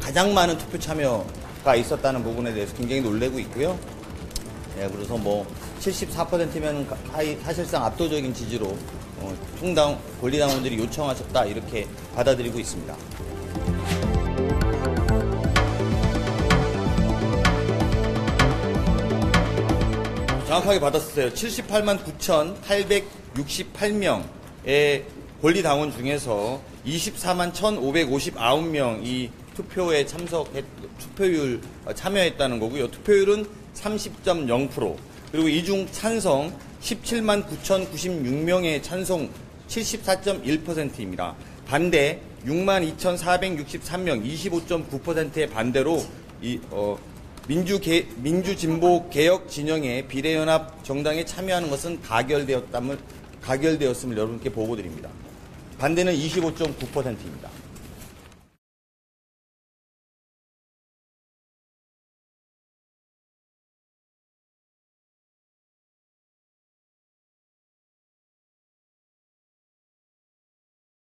가장 많은 투표 참여가 있었다는 부분에 대해서 굉장히 놀래고 있고요. 예, 그래서 뭐 74%면 사실상 압도적인 지지로 어, 통당 권리당원들이 요청하셨다 이렇게 받아들이고 있습니다. 정확하게 받았어요. 78만 9,868명의 권리당원 중에서 24만 1,559명이 투표에 참석, 투표율 어, 참여했다는 거고요. 투표율은 30.0%. 그리고 이중 찬성 17만 9,096명의 찬성 74.1%입니다. 반대 6만 2,463명 25.9%의 반대로 이, 어, 민주 개, 민주 진보 개혁 진영의 비례연합 정당에 참여하는 것은 가결되었담을 가결되었음을 여러분께 보고드립니다. 반대는 25.9%입니다.